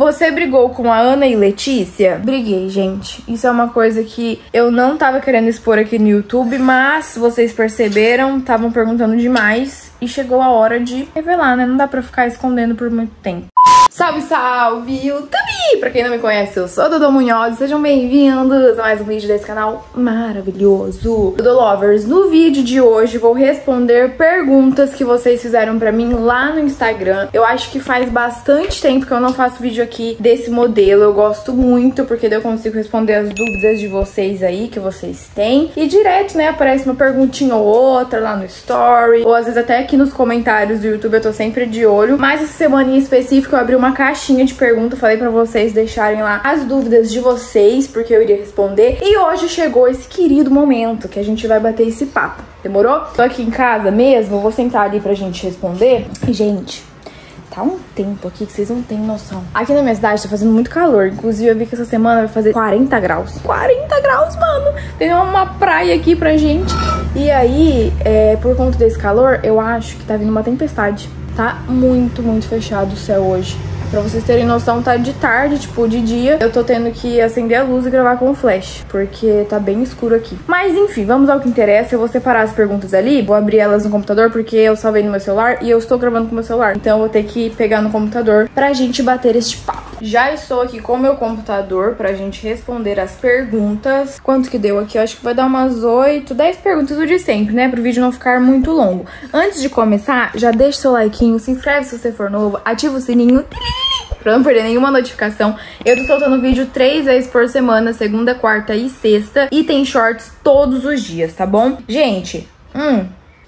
Você brigou com a Ana e Letícia? Briguei, gente. Isso é uma coisa que eu não tava querendo expor aqui no YouTube, mas vocês perceberam, estavam perguntando demais e chegou a hora de revelar, né? Não dá pra ficar escondendo por muito tempo. Salve, salve, YouTube! Pra quem não me conhece, eu sou a Dodô Munhoz, sejam bem-vindos a mais um vídeo desse canal maravilhoso. Dodô Lovers, no vídeo de hoje vou responder perguntas que vocês fizeram pra mim lá no Instagram. Eu acho que faz bastante tempo que eu não faço vídeo aqui desse modelo, eu gosto muito, porque daí eu consigo responder as dúvidas de vocês aí, que vocês têm. E direto, né, aparece uma perguntinha ou outra lá no story, ou às vezes até aqui nos comentários do YouTube eu tô sempre de olho. Mas essa semana em específico eu abri uma caixinha de perguntas, falei pra vocês deixarem lá as dúvidas de vocês, porque eu iria responder. E hoje chegou esse querido momento que a gente vai bater esse papo. Demorou? Tô aqui em casa mesmo, vou sentar ali pra gente responder. Gente, tá um tempo aqui que vocês não têm noção. Aqui na minha cidade tá fazendo muito calor. Inclusive, eu vi que essa semana vai fazer 40 graus. 40 graus, mano! Tem uma praia aqui pra gente. E aí, é, por conta desse calor, eu acho que tá vindo uma tempestade. Tá muito, muito fechado o céu hoje. Pra vocês terem noção, tá de tarde, tipo, de dia. Eu tô tendo que acender a luz e gravar com o flash, porque tá bem escuro aqui. Mas enfim, vamos ao que interessa. Eu vou separar as perguntas ali, vou abrir elas no computador, porque eu salvei no meu celular e eu estou gravando com o meu celular. Então eu vou ter que pegar no computador pra gente bater este papo. Já estou aqui com o meu computador pra gente responder as perguntas. Quanto que deu aqui? Eu acho que vai dar umas 8, 10 perguntas do de sempre, né? Pro vídeo não ficar muito longo. Antes de começar, já deixa seu like, se inscreve se você for novo, ativa o sininho pra não perder nenhuma notificação. Eu tô soltando vídeo três vezes por semana, segunda, quarta e sexta. E tem shorts todos os dias, tá bom? Gente, hum,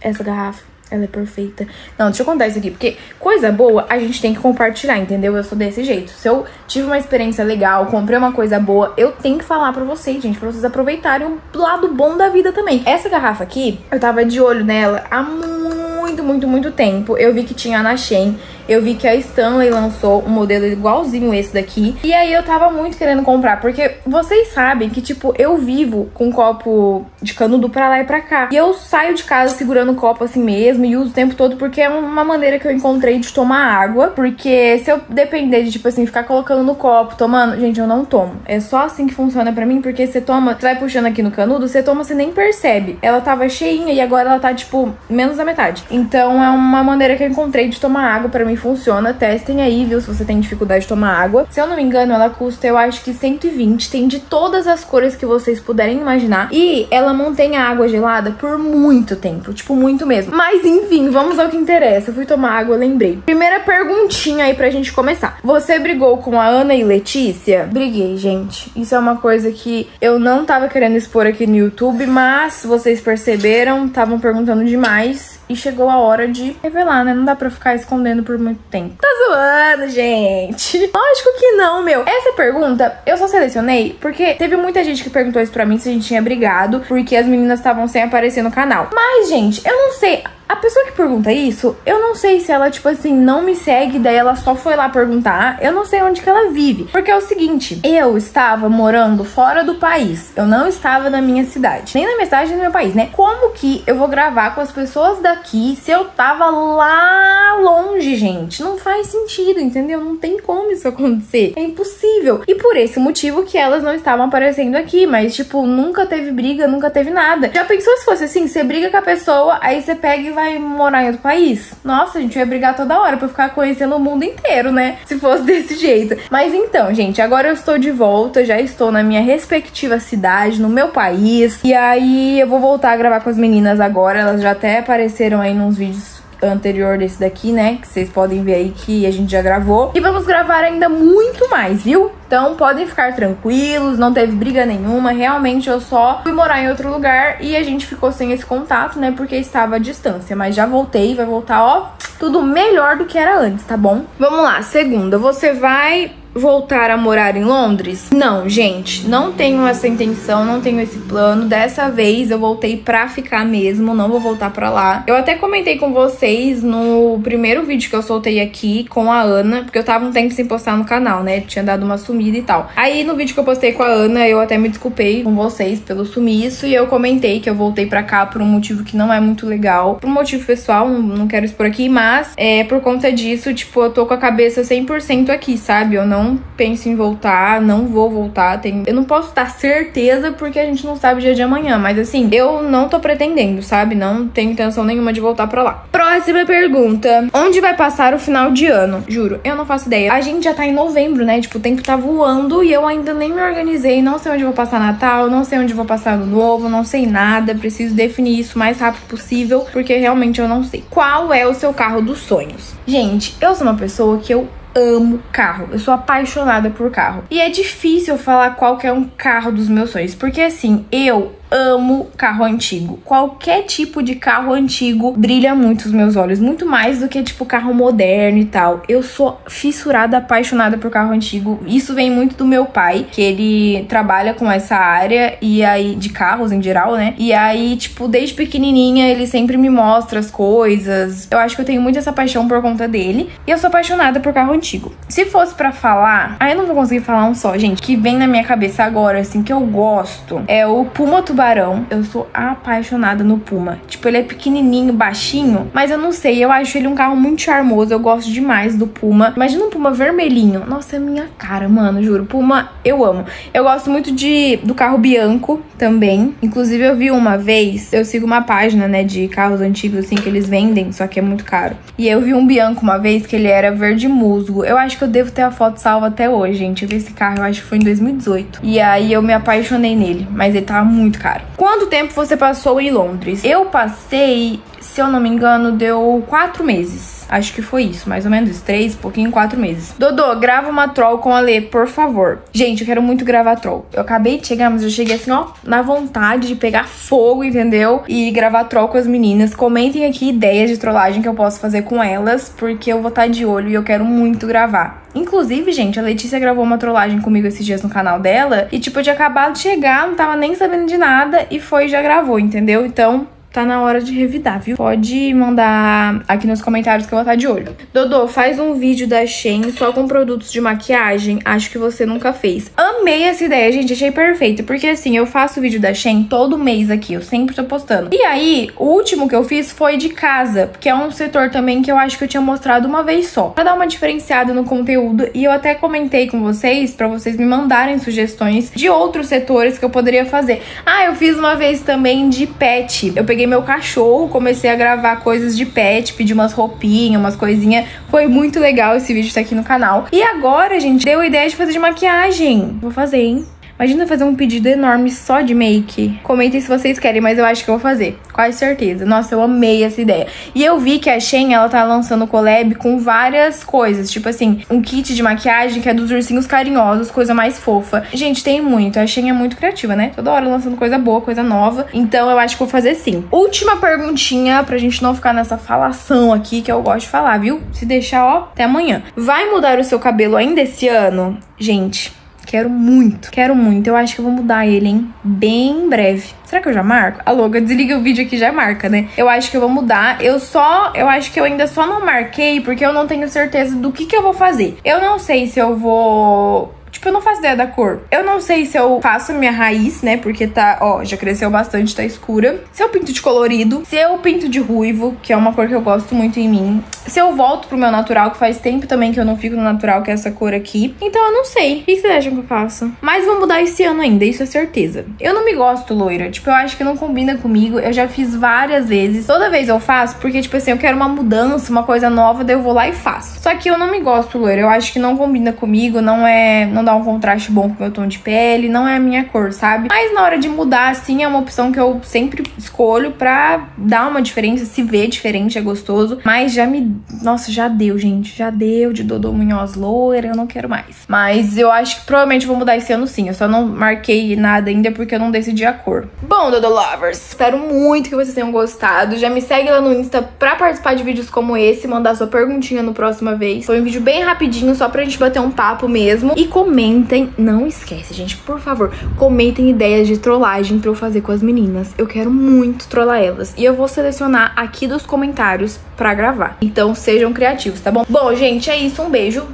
essa garrafa. Ela é perfeita. Não, deixa eu contar isso aqui, porque coisa boa a gente tem que compartilhar, entendeu? Eu sou desse jeito. Se eu tive uma experiência legal, comprei uma coisa boa, eu tenho que falar pra vocês, gente, pra vocês aproveitarem o lado bom da vida também. Essa garrafa aqui, eu tava de olho nela há muito, muito, muito tempo. Eu vi que tinha na Shein eu vi que a Stanley lançou um modelo igualzinho esse daqui. E aí eu tava muito querendo comprar, porque vocês sabem que, tipo, eu vivo com um copo de canudo pra lá e pra cá. E eu saio de casa segurando o copo assim mesmo e uso o tempo todo porque é uma maneira que eu encontrei de tomar água. Porque se eu depender de, tipo assim, ficar colocando no copo, tomando, gente, eu não tomo. É só assim que funciona pra mim, porque você toma, você vai puxando aqui no canudo, você toma, você nem percebe. Ela tava cheinha e agora ela tá, tipo, menos da metade. Então é uma maneira que eu encontrei de tomar água pra mim funciona. Testem aí, viu? Se você tem dificuldade de tomar água. Se eu não me engano, ela custa, eu acho que 120. Tem de todas as cores que vocês puderem imaginar. E ela mantém a água gelada por muito tempo. Tipo, muito mesmo. Mas enfim, vamos ao que interessa. Eu fui tomar água, lembrei. Primeira perguntinha aí pra gente começar. Você brigou com a Ana e Letícia? Briguei, gente. Isso é uma coisa que eu não tava querendo expor aqui no YouTube, mas vocês perceberam, estavam perguntando demais e chegou a hora de revelar, né? Não dá pra ficar escondendo por muito tempo. Tá zoando, gente? Lógico que não, meu. Essa pergunta eu só selecionei porque teve muita gente que perguntou isso pra mim se a gente tinha brigado porque as meninas estavam sem aparecer no canal. Mas, gente, eu não sei. A pessoa que pergunta isso, eu não sei se ela, tipo assim, não me segue, daí ela só foi lá perguntar. Eu não sei onde que ela vive. Porque é o seguinte, eu estava morando fora do país. Eu não estava na minha cidade. Nem na minha cidade, nem no meu país, né? Como que eu vou gravar com as pessoas daqui se eu tava lá longe, gente? Não faz sentido, entendeu? Não tem como isso acontecer. É impossível. E por esse motivo que elas não estavam aparecendo aqui. Mas, tipo, nunca teve briga, nunca teve nada. Já pensou se fosse assim? Você briga com a pessoa, aí você pega e vai morar em outro país? Nossa, a gente ia brigar toda hora pra ficar conhecendo o mundo inteiro, né? Se fosse desse jeito. Mas então, gente, agora eu estou de volta, já estou na minha respectiva cidade, no meu país. E aí eu vou voltar a gravar com as meninas agora. Elas já até apareceram aí nos vídeos anterior desse daqui, né? Que vocês podem ver aí que a gente já gravou. E vamos gravar ainda muito mais, viu? Então podem ficar tranquilos, não teve briga nenhuma. Realmente eu só fui morar em outro lugar e a gente ficou sem esse contato, né? Porque estava à distância. Mas já voltei, vai voltar, ó, tudo melhor do que era antes, tá bom? Vamos lá, segunda. Você vai voltar a morar em Londres? Não, gente, não tenho essa intenção, não tenho esse plano. Dessa vez eu voltei pra ficar mesmo, não vou voltar pra lá. Eu até comentei com vocês no primeiro vídeo que eu soltei aqui com a Ana, porque eu tava um tempo sem postar no canal, né? Tinha dado uma sumida e tal. Aí no vídeo que eu postei com a Ana, eu até me desculpei com vocês pelo sumiço e eu comentei que eu voltei pra cá por um motivo que não é muito legal. Por um motivo pessoal, não, não quero expor aqui, mas é por conta disso, tipo, eu tô com a cabeça 100% aqui, sabe? Eu não não penso em voltar, não vou voltar. Tem... Eu não posso dar certeza porque a gente não sabe o dia de amanhã, mas assim, eu não tô pretendendo, sabe? Não tenho intenção nenhuma de voltar para lá. Próxima pergunta: Onde vai passar o final de ano? Juro, eu não faço ideia. A gente já tá em novembro, né? Tipo, o tempo tá voando e eu ainda nem me organizei. Não sei onde vou passar Natal, não sei onde vou passar no novo, não sei nada. Preciso definir isso o mais rápido possível, porque realmente eu não sei. Qual é o seu carro dos sonhos? Gente, eu sou uma pessoa que eu amo carro. Eu sou apaixonada por carro. E é difícil falar qual que é um carro dos meus sonhos, porque assim, eu amo carro antigo. Qualquer tipo de carro antigo brilha muito os meus olhos, muito mais do que tipo carro moderno e tal. Eu sou fissurada, apaixonada por carro antigo. Isso vem muito do meu pai, que ele trabalha com essa área e aí de carros em geral, né? E aí, tipo, desde pequenininha ele sempre me mostra as coisas. Eu acho que eu tenho muito essa paixão por conta dele. E eu sou apaixonada por carro antigo. Se fosse para falar, aí eu não vou conseguir falar um só, gente. Que vem na minha cabeça agora, assim, que eu gosto é o Puma Tubarão tubarão. Eu sou apaixonada no Puma. Tipo, ele é pequenininho, baixinho, mas eu não sei, eu acho ele um carro muito charmoso. Eu gosto demais do Puma. Imagina um Puma vermelhinho. Nossa, é minha cara, mano, juro. Puma, eu amo. Eu gosto muito de do carro Bianco também. Inclusive, eu vi uma vez, eu sigo uma página, né, de carros antigos assim que eles vendem, só que é muito caro. E eu vi um Bianco uma vez que ele era verde musgo. Eu acho que eu devo ter a foto salva até hoje, gente. Eu vi esse carro, eu acho que foi em 2018. E aí eu me apaixonei nele, mas ele tava muito caro. Quanto tempo você passou em Londres? Eu passei, se eu não me engano, deu quatro meses. Acho que foi isso, mais ou menos três, pouquinho, quatro meses. Dodô, grava uma troll com a Lê, por favor. Gente, eu quero muito gravar troll. Eu acabei de chegar, mas eu cheguei assim, ó, na vontade de pegar fogo, entendeu? E gravar troll com as meninas. Comentem aqui ideias de trollagem que eu posso fazer com elas, porque eu vou estar tá de olho e eu quero muito gravar. Inclusive, gente, a Letícia gravou uma trollagem comigo esses dias no canal dela. E, tipo, eu tinha acabado de chegar, não tava nem sabendo de nada. E foi e já gravou, entendeu? Então, tá na hora de revidar, viu? Pode mandar aqui nos comentários que eu vou estar de olho. Dodô, faz um vídeo da Shein só com produtos de maquiagem. Acho que você nunca fez. Amei essa ideia, gente. Achei perfeito. Porque assim, eu faço vídeo da Shein todo mês aqui. Eu sempre tô postando. E aí, o último que eu fiz foi de casa. Que é um setor também que eu acho que eu tinha mostrado uma vez só. Pra dar uma diferenciada no conteúdo. E eu até comentei com vocês, pra vocês me mandarem sugestões de outros setores que eu poderia fazer. Ah, eu fiz uma vez também de pet. Eu peguei peguei meu cachorro, comecei a gravar coisas de pet, pedi umas roupinhas, umas coisinhas. Foi muito legal esse vídeo tá aqui no canal. E agora, gente, deu a ideia de fazer de maquiagem. Vou fazer, hein? Imagina fazer um pedido enorme só de make. Comentem se vocês querem, mas eu acho que eu vou fazer. Quase certeza. Nossa, eu amei essa ideia. E eu vi que a Shein, ela tá lançando collab com várias coisas. Tipo assim, um kit de maquiagem que é dos ursinhos carinhosos, coisa mais fofa. Gente, tem muito. A Shein é muito criativa, né? Toda hora lançando coisa boa, coisa nova. Então eu acho que vou fazer sim. Última perguntinha pra gente não ficar nessa falação aqui que eu gosto de falar, viu? Se deixar, ó, até amanhã. Vai mudar o seu cabelo ainda esse ano? Gente, Quero muito, quero muito. Eu acho que eu vou mudar ele, hein? Bem em breve. Será que eu já marco? A Loga, desliga o vídeo aqui já marca, né? Eu acho que eu vou mudar. Eu só, eu acho que eu ainda só não marquei porque eu não tenho certeza do que que eu vou fazer. Eu não sei se eu vou Tipo, eu não faço ideia da cor. Eu não sei se eu faço minha raiz, né? Porque tá, ó, já cresceu bastante, tá escura. Se eu pinto de colorido, se eu pinto de ruivo, que é uma cor que eu gosto muito em mim. Se eu volto pro meu natural, que faz tempo também que eu não fico no natural, que é essa cor aqui. Então eu não sei. O que vocês acham que eu faço? Mas vou mudar esse ano ainda, isso é certeza. Eu não me gosto loira. Tipo, eu acho que não combina comigo. Eu já fiz várias vezes. Toda vez eu faço, porque, tipo assim, eu quero uma mudança, uma coisa nova, daí eu vou lá e faço. Só que eu não me gosto loira. Eu acho que não combina comigo, não é. Não dá um contraste bom com o meu tom de pele, não é a minha cor, sabe? Mas na hora de mudar, assim, é uma opção que eu sempre escolho pra dar uma diferença, se ver diferente, é gostoso. Mas já me. Nossa, já deu, gente. Já deu de Dodô Munhoz loira, eu não quero mais. Mas eu acho que provavelmente vou mudar esse ano sim. Eu só não marquei nada ainda porque eu não decidi a cor. Bom, Dodô Lovers, espero muito que vocês tenham gostado. Já me segue lá no Insta pra participar de vídeos como esse, mandar sua perguntinha no próxima vez. Foi um vídeo bem rapidinho, só pra gente bater um papo mesmo. E comentem, não esquece, gente, por favor, comentem ideias de trollagem pra eu fazer com as meninas. Eu quero muito trollar elas. E eu vou selecionar aqui dos comentários pra gravar. Então sejam criativos, tá bom? Bom, gente, é isso. Um beijo.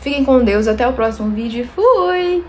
Fiquem com Deus. Até o próximo vídeo. Fui!